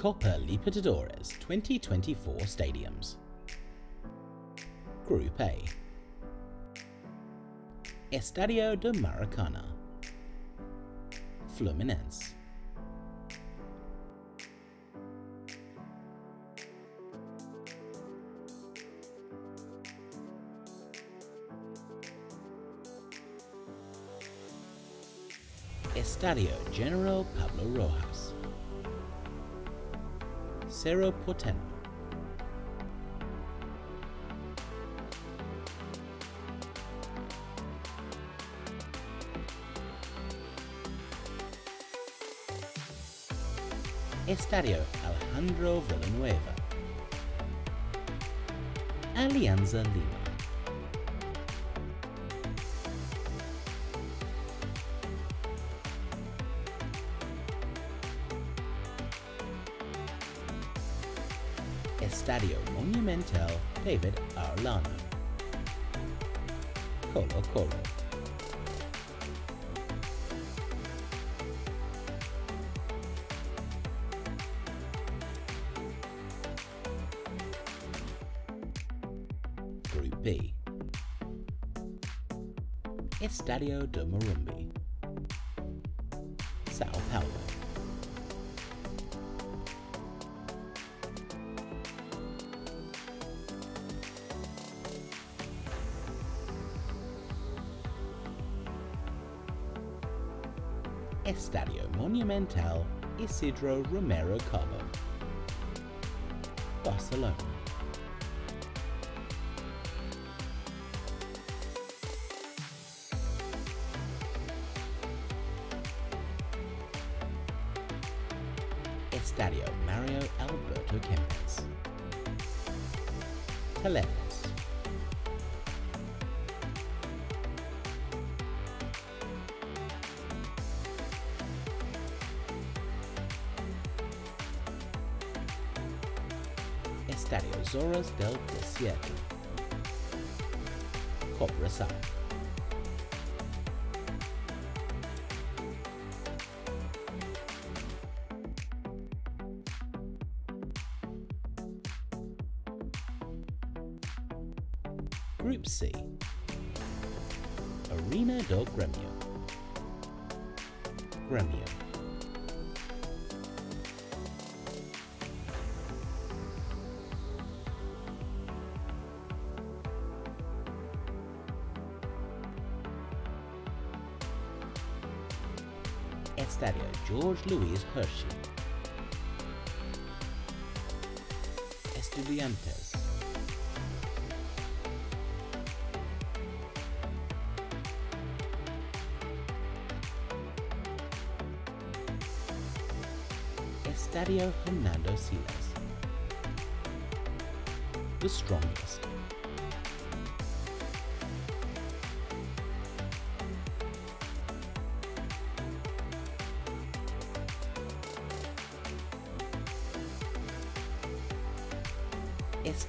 Copa Libertadores 2024 stadiums. Group A. Estadio de Maracana. Fluminense. Estadio General Pablo Rojas Porteño Estadio Alejandro Villanueva. Alianza Lima Estadio Monumental David Arellano. Colo Colo. Group B. Estadio de Morumbi. Sao Paulo Estadio Monumental Isidro Romero Carbo Barcelona. Estadio Mario Alberto Kempes. Palermo Zorros del Desierto. Cobresal Group C. Arena do Gremio. Gremio George Luis Hirschi Estudiantes. Estadio Hernando Siles The strongest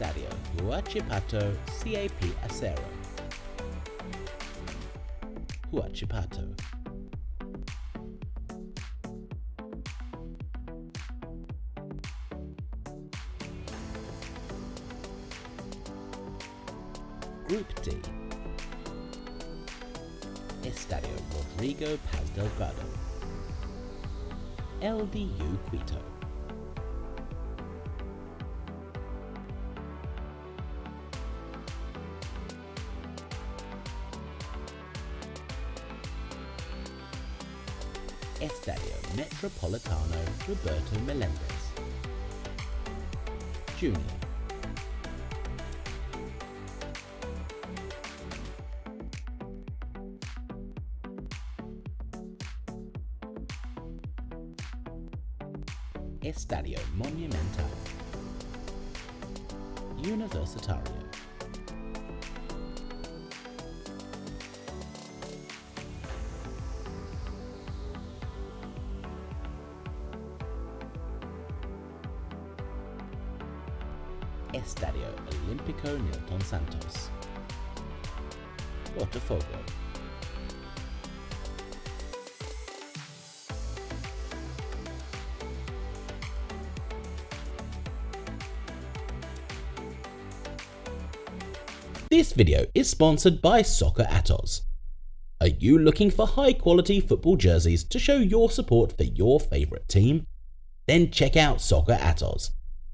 Estadio Huachipato CAP Acero. Huachipato. Group D. Estadio Rodrigo Paz Delgado. LDU Quito Roberto Melendez. Junior. Estadio Monumental Universitario Estadio Olímpico Nilton Santos. Åter. This video is sponsored by Soccer Atos. Are you looking for high quality football jerseys to show your support for your favourite team? Then check out Soccer Atos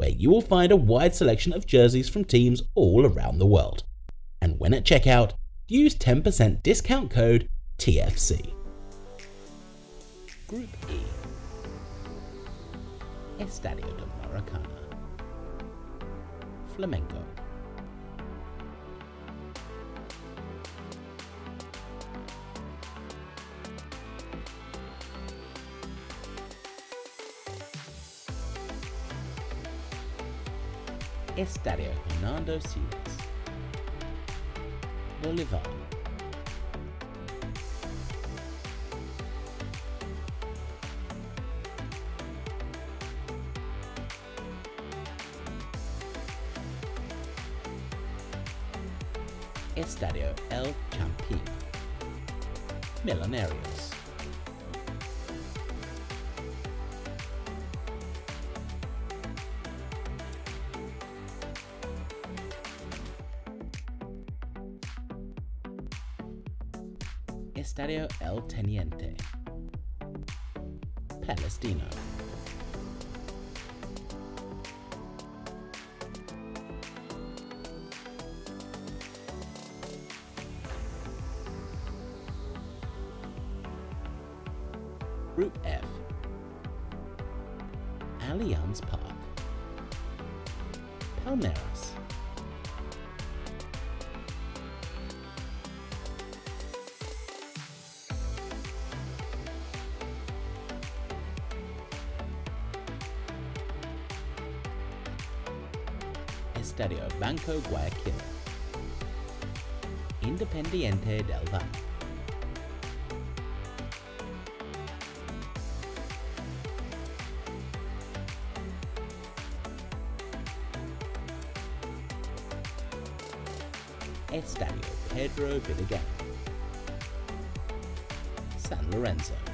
where you will find a wide selection of jerseys from teams all around the world. And when at checkout, use 10% discount code TFC. Group E Estadio de Maracana Flamengo Estadio Hernando Siles Bolivar Estadio El Campín. Millonarios Estadio El Teniente. Palestino. Group F. Allianz Park. Palmeiras Estadio Banco Guayaquil. Independiente del Valle. Estadio Pedro Bidegain San Lorenzo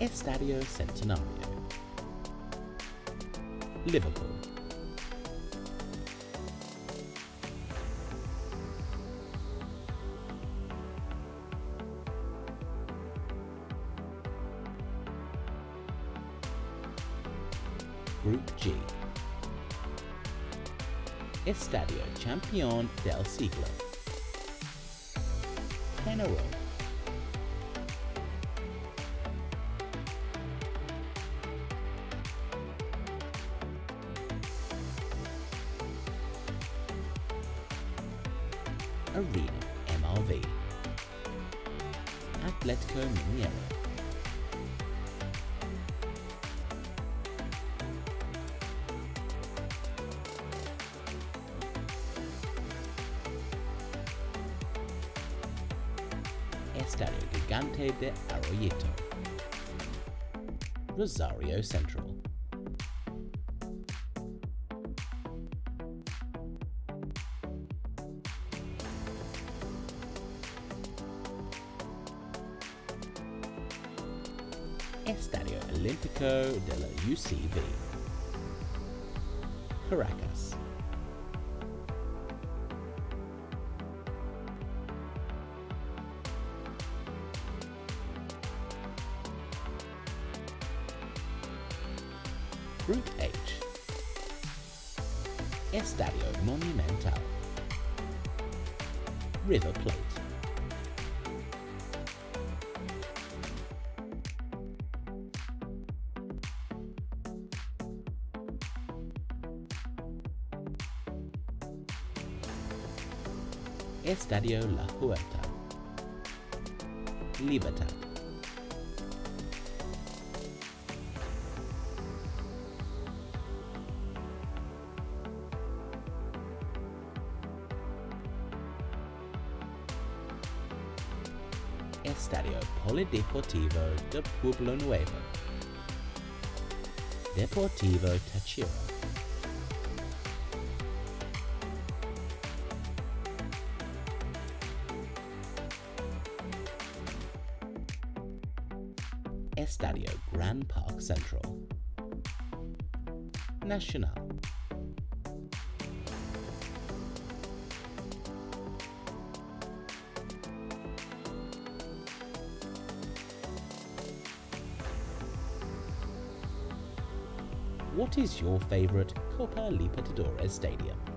Estadio Centenario Liverpool. Group G. Estadio Campeón del Siglo. Penarol Arena MRV Atletico Mineiro Estadio Gigante de Arroyito. Rosario Central Estadio Olímpico de la UCV Caracas. Group H. Estadio Monumental. River Plate Estadio La Huerta. Libertad. Estadio Polideportivo de Pueblo Nuevo. Deportivo Táchira Estadio Gran Park Central. Nacional. What is your favourite Copa Libertadores stadium?